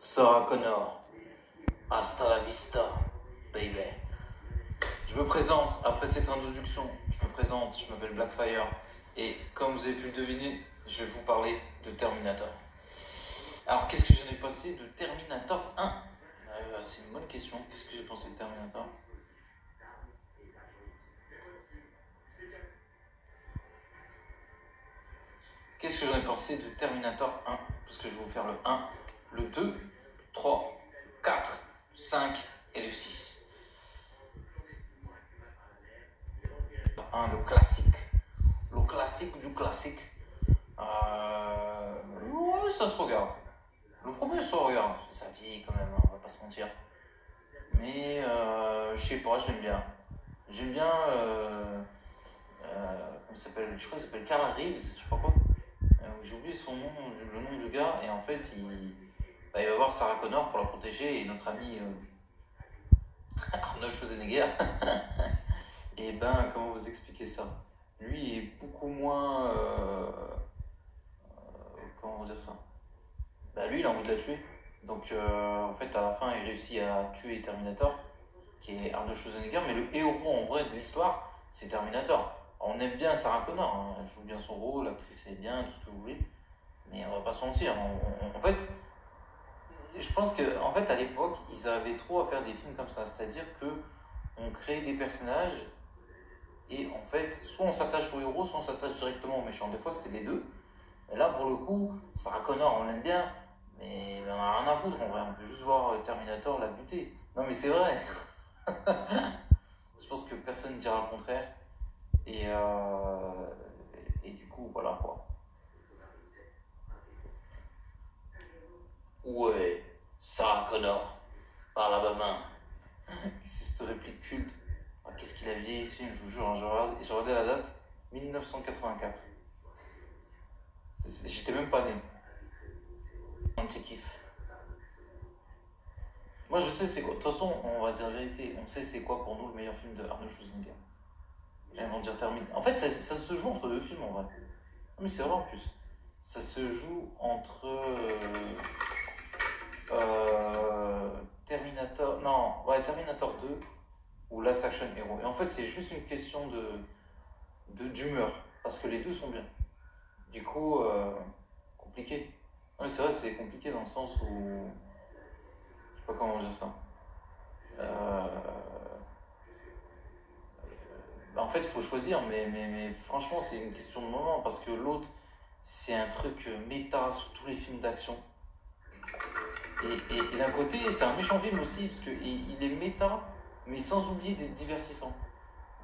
Sarah Connor. Hasta la vista, baby. Je me présente, après cette introduction, je me présente, je m'appelle Blackfire, et comme vous avez pu le deviner, je vais vous parler de Terminator. Alors, qu'est-ce que j'en ai pensé de Terminator 1 Euh, C'est une bonne question. Qu'est-ce que j'ai pensé de Terminator? Qu'est-ce que j'en ai pensé de Terminator 1 Parce que je vais vous faire le 1, le 2, 3, 4, 5 et le 6. 1, le classique. Le classique du classique. Euh, ouais, ça se regarde. Le premier se regarde. C'est sa vie quand même, hein, on va pas se mentir. Mais euh, je sais pas, je l'aime bien. J'aime bien. Euh, euh, Je crois qu'il s'appelle Carl Reeves, je sais pas J'ai oublié son nom, le nom du gars, et en fait, il, bah, il va voir Sarah Connor pour la protéger, et notre ami euh, Arnold Schwarzenegger. et ben, comment vous expliquer ça? Lui est beaucoup moins. euh, euh, comment dire ça? Bah, Lui, il a envie de la tuer. Donc, euh, en fait, à la fin, il réussit à tuer Terminator, qui est Arnold Schwarzenegger, mais le héros en vrai de l'histoire, c'est Terminator. On aime bien Sarah Connor, hein. elle joue bien son rôle, l'actrice est bien, tout ce que vous voulez. Mais on va pas se mentir. en fait, je pense que en fait, à l'époque, ils avaient trop à faire des films comme ça. C'est-à-dire que on créait des personnages et en fait, soit on s'attache au héros, soit on s'attache directement au méchant. Des fois, c'était les deux. Et là, pour le coup, Sarah Connor, on l'aime bien, mais on a rien à foutre vrai. On peut juste voir euh, Terminator la buter. Non, mais c'est vrai. je pense que personne ne dira le contraire. Et, euh, et du coup, voilà quoi. Ouais, Sarah Connor, par la main. C'est cette réplique culte. Qu'est-ce qu'il a vieilli ce film, je vous jure. hein, j'ai regardé la date 1984. C'est- c'est- J'étais même pas né. Un petit kiff. Moi je sais c'est quoi. De toute façon, on va dire la vérité. On sait c'est quoi pour nous le meilleur film de Arnold Schwarzenegger. J'allais en dire termine. En fait, ça, se joue entre deux films en vrai. Non, mais c'est vrai en plus. Ça se joue entre. euh, Non, ouais, Terminator 2 ou Last Action Hero. Et en fait, c'est juste une question de d'humeur. Parce que les deux sont bien. Du coup, euh, compliqué. Non, mais c'est vrai, c'est compliqué dans le sens où. Je sais pas comment dire ça. Euh, bah, en fait, il faut choisir, mais, mais, mais franchement, c'est une question de moment parce que l'autre, c'est un truc euh, méta sur tous les films d'action. Et, d'un côté, c'est un méchant film aussi parce qu'il il est méta, mais sans oublier d'être divertissant.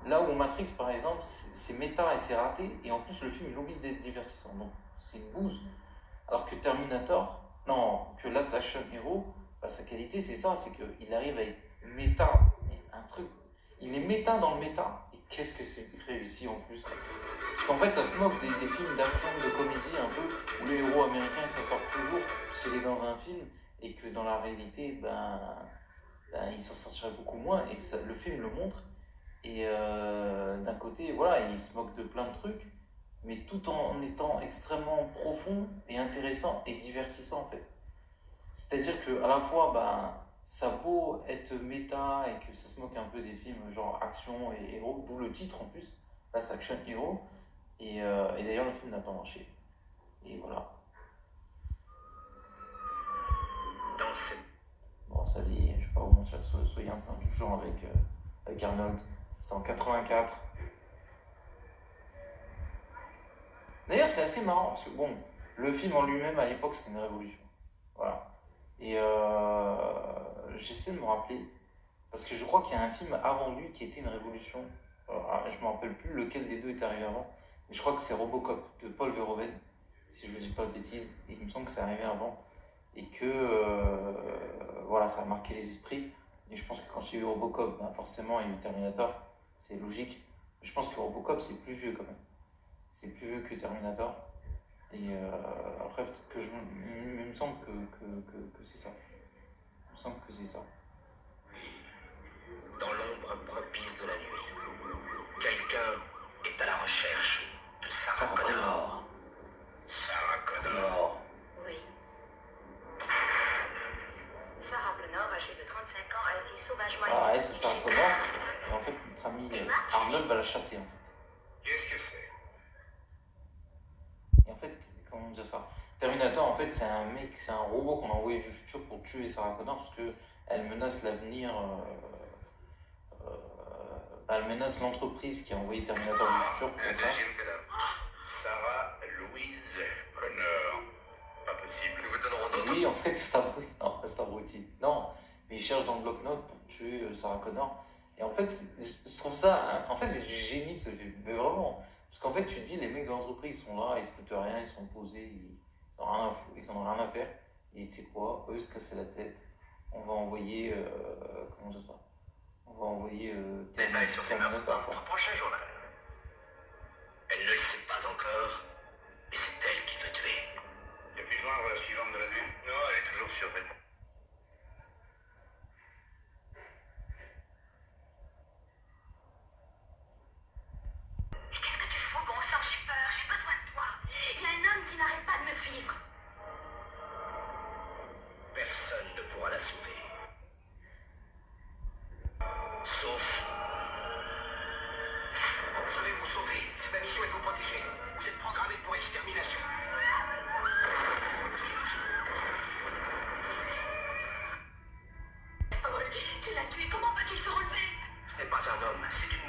Là où Matrix, par exemple, c'est méta et c'est raté, et en plus, le film, il oublie d'être divertissant. Donc, c'est une bouse. Alors que Terminator, non, que Last Action Hero, bah, sa qualité, c'est ça, c'est qu'il arrive à être méta, un truc. Il est méta dans le méta. Et qu'est-ce que c'est réussi en plus? Parce qu'en fait, ça se moque des, des films d'action, de comédie un peu, où le héros américain s'en sort toujours, parce qu'il est dans un film, et que dans la réalité, ben, ben, il s'en sortirait beaucoup moins, et ça, le film le montre. Et euh, d'un côté, voilà, il se moque de plein de trucs, mais tout en étant extrêmement profond et intéressant et divertissant en fait. C'est-à-dire que à la fois, bah, ça beau être méta et que ça se moque un peu des films genre action et héros, d'où le titre en plus, Last Action Hero. Et, euh, et d'ailleurs, le film n'a pas marché. Et voilà. Dans cette Bon, ça dit, je vais pas vous mentir, so- soyez un peu indulgents avec, euh, avec Arnold. C'était en 84. D'ailleurs, c'est assez marrant parce que, bon, le film en lui-même à l'époque c'était une révolution. Voilà. Et euh, j'essaie de me rappeler, parce que je crois qu'il y a un film avant lui qui était une révolution. Alors, ah, je me rappelle plus lequel des deux est arrivé avant, mais je crois que c'est Robocop de Paul Verhoeven, si je ne dis pas de bêtises. Et il me semble que c'est arrivé avant et que euh, voilà, ça a marqué les esprits. Et je pense que quand j'ai eu Robocop, ben forcément, il y a eu Terminator, c'est logique. Mais je pense que Robocop, c'est plus vieux quand même. C'est plus vieux que Terminator. Et euh, après, peut-être que je me, il me semble que, que, que, que c'est ça. Il me semble que c'est ça. dans l'ombre propice de la nuit, quelqu'un est à la recherche de Sarah Ah, Connor. Connor. Sarah Connor. Connor. Oui. âgé de 35 ans, a été sauvagement Ah ouais, exécuté c'est Sarah chez Connor. Terminator. Et en fait, notre ami euh, Arnold va la chasser en fait. Qu'est-ce que c'est? Et en fait, comment dire ça? Terminator, en fait, c'est un mec, c'est un robot qu'on a envoyé du futur pour tuer Sarah Connor parce que elle menace l'avenir. euh, euh, elle menace l'entreprise qui a envoyé Terminator du futur pour ça. Sarah Louise Connor. Pas possible. Nous vous donnerons d'autres. Oui, en fait, c'est abruti. Non, c'est abruti. Non, mais il cherche dans le bloc-notes pour tuer euh, Sarah Connor. Et en fait, je trouve ça. hein, en fait, c'est du génie ce film. Mais vraiment. Parce qu'en fait, tu dis, les mecs de l'entreprise sont là, ils foutent rien, ils sont posés, ils n'ont rien, à ils rien à faire. Et c'est quoi? Eux, ils se cassaient la tête. On va envoyer. euh, comment dire ça On va envoyer euh, Terminator. quoi. prochain journal.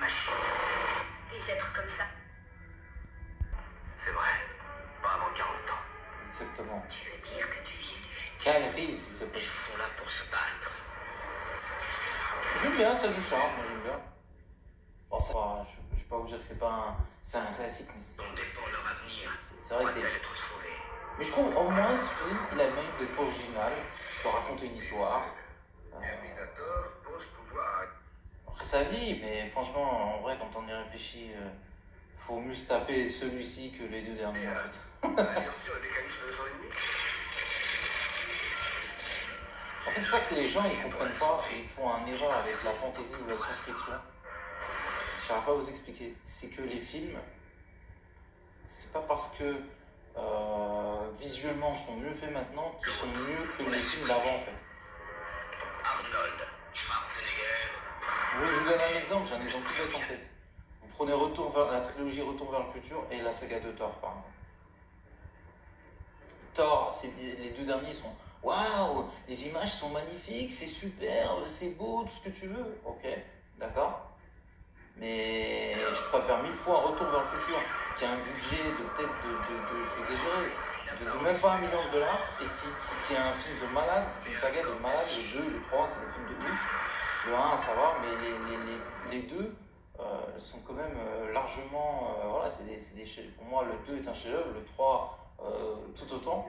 Machine. Des êtres comme ça, C'est vrai. Pas avant 40 ans. Exactement. tu veux dire que tu viens du futur? Cal Reeves, il s'appelle. Ils sont là pour se battre. J'aime bien, ça du charme, moi j'aime bien. Bon, ça va, je, je vais pas vous dire que c'est pas un, c'est un classique, mais c'est Dont dépend leur avenir. c'est- c'est vrai que c'est. Mais je trouve au moins ce film, il a le mérite d'être original, de raconter une histoire. Sa vie, mais franchement, en vrai, quand on y réfléchit, euh, faut mieux se taper celui-ci que les deux derniers en fait. En fait, c'est ça que les gens ils comprennent pas et ils font un erreur avec la fantasy ou la science-fiction. Je ne pas vous expliquer. C'est que les films, c'est pas parce que euh, visuellement sont mieux faits maintenant qu'ils sont mieux que les films d'avant en fait. Arnold je vous donne un exemple J'ai un exemple tout bête en tête. Vous prenez Retour vers la trilogie Retour vers le futur et la saga de Thor par exemple. Thor, les deux derniers sont waouh, les images sont magnifiques, c'est super, c'est beau, tout ce que tu veux. Ok, d'accord. Mais je préfère mille fois Retour vers le futur qui a un budget de peut-être de, je vais exagérer, de, même pas un million de dollars et qui, qui, est un film de malade, une saga de malade. Le 2, le 3, c'est des films de 1, ça va, mais les, deux euh, sont quand même euh, largement. euh, voilà, c'est des, Pour moi, le 2 est un chef-d'œuvre, le 3 euh, tout autant.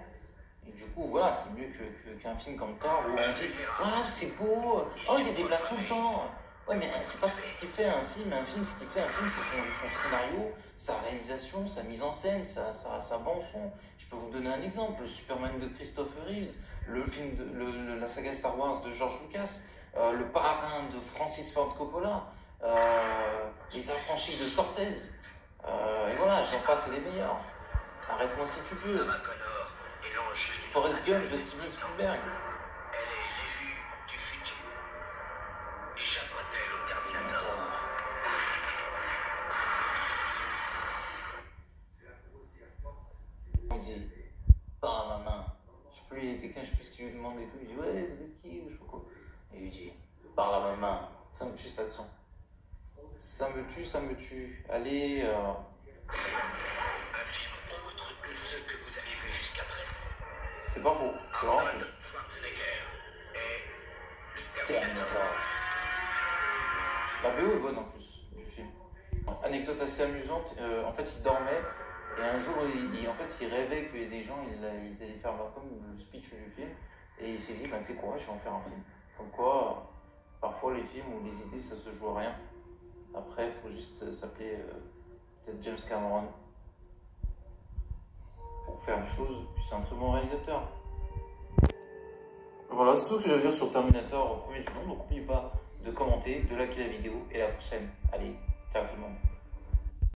Du coup, voilà, c'est mieux que, que- qu'un film comme Thor où on dit Waouh, c'est beau, oh, il y a des blagues tout le temps. Ouais, mais c'est pas ce qui fait un film. Un film, ce qui fait un film, c'est son, scénario, sa réalisation, sa mise en scène, sa, sa, bande-son. Je peux vous donner un exemple le Superman de Christopher Reeves, le film de la saga Star Wars de George Lucas, euh, le parrain de Francis Ford Coppola, euh, les affranchis de Scorsese. Euh, et voilà, j'en passe, c'est les meilleurs. Arrête-moi si tu du Forrest Gump de Steven Spielberg. Elle est l'élu du futur. Échappera-t-elle au Terminator Il dit, par ma main. Je sais plus, il y a quelqu'un, je sais plus ce qu'il lui demande et tout. Il dit, ouais, vous êtes qui Je sais pas quoi. Et il lui dit, par la main. Ça me tue cette action. Ça me tue, ça me tue. Allez, euh, Un film autre que ceux que vous avez vus jusqu'à présent. c'est pas faux. C'est vraiment plus. Schwarzenegger est le Terminator. La BO est bonne en plus du film. Anecdote assez amusante, euh, en fait il dormait et un jour il, il- en fait, il rêvait que des gens ils, ils allaient faire comme le speech du film et il s'est dit bah, tu sais quoi je vais en faire un film. Comme quoi parfois les films ou les idées ça se joue à rien. Après il faut juste s'appeler euh, peut-être James Cameron pour faire des choses, puis c'est réalisateur. Voilà, c'est tout ce que j'avais à dire sur Terminator au premier du nom. Donc n'oubliez pas de commenter, de liker la vidéo et à la prochaine. Allez, ciao tout le monde.